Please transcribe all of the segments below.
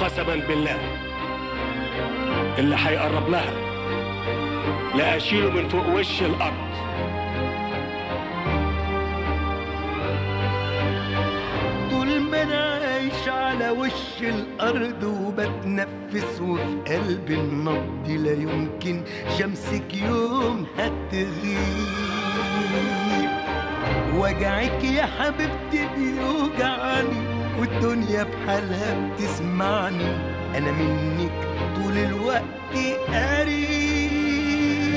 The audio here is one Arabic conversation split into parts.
قسما بالله. اللي هيقرب لها لا اشيله من فوق وش الأرض. طول ما أنا عايش على وش الأرض وبتنفس وفي قلبي النبض لا يمكن شمسك يوم هتغيب. وجعك يا حبيبتي بيوجعني. والدنيا بحالها بتسمعني. أنا منك طول الوقت قريب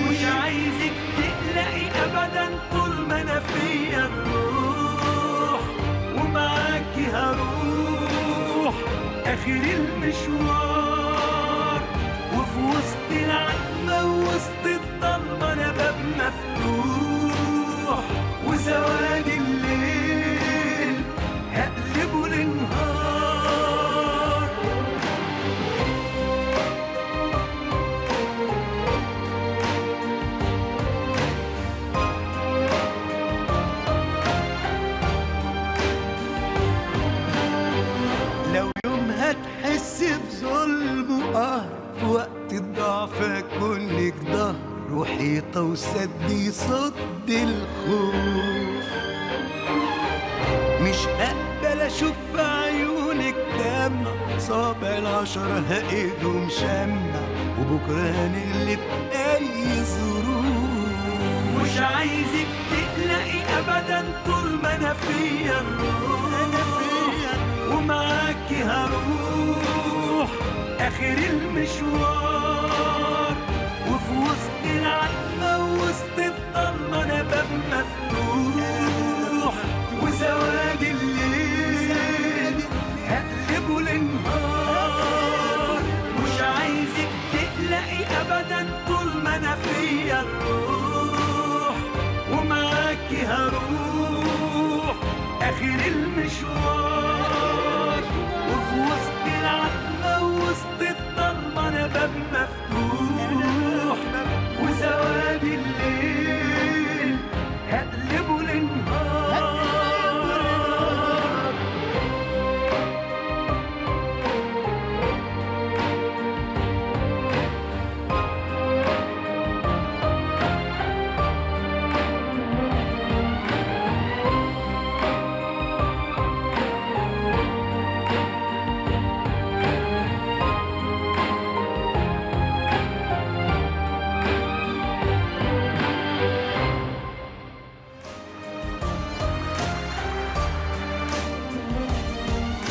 مش عايزك تقلقي ابدا طول ما أنا فيا الروح ومعاكي هروح. آخر المشوار وقت الضعف اكون ظهر وحيطة وسد يصد الخوف. مش هقبل أشوف في عيونك دمع صابع العشرة هقيده مشمع وبكرة هنقلب اي ظروف. مش عايزك تقلقي ابدا طول ما أنا فيا الروح ومعاكي هروح آخر المشوار. هقلبه لنهار مش عايزك تقلقي ابدا طول ما أنا فيا الروح. ومعاكي هروح آخر المشوار.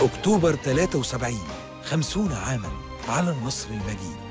أكتوبر 73 خمسون عاما على النصر المجيد.